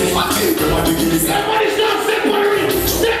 Everybody my thing. The one step one. Step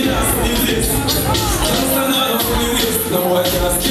need us in this. Just another playlist. No one else.